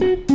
Mm-hmm.